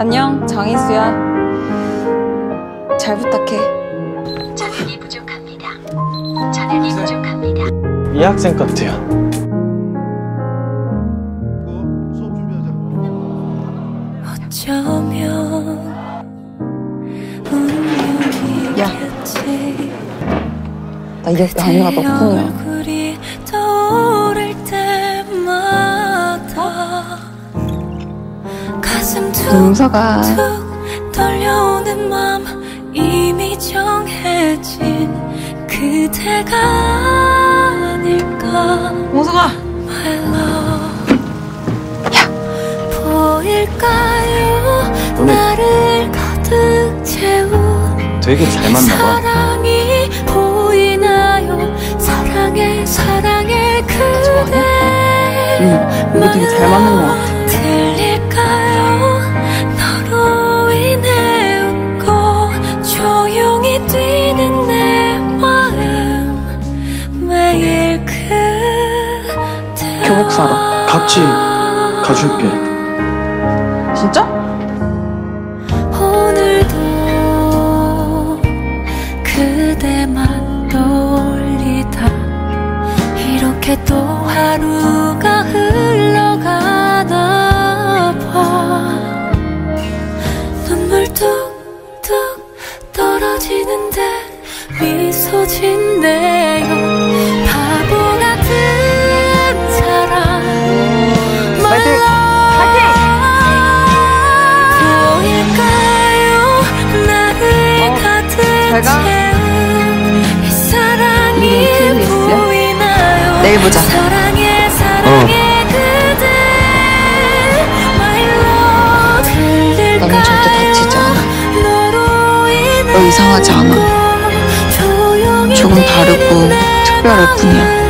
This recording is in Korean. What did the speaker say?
안녕, 장희수야. 잘 부탁해. 전력이 부족합니다. 전력이 부족합니다. 이 학생 같아요. 어쩌면 야. 나 이게 아니라 너뿐이야. 용서가 툭툭 떨려오는 맘 이미 정해진 그대가 아닐까. 용서가 My love. 보일까요? 너네- 나를 가득 채운 되게 잘 맞나 봐. 사랑이 보이나요? 사랑해 사랑해 그대. 응, 되게 잘 맞는 것 같아. 교복 사러. 같이 가줄게. 진짜? 오늘도 그대만 떠올리다 이렇게 또 하루가 흘러가나 봐 눈물 뚝뚝 떨어지는데 미소 짓네 보일까요 나를 가득 잘 가. 채운 이 사랑이 우리 팀이 있어요? 보이나요 내일 보자. 들릴까요 나는 절대 다치지 않아. 너 이상하지 않아. 조금 다르고 특별할 뿐이야.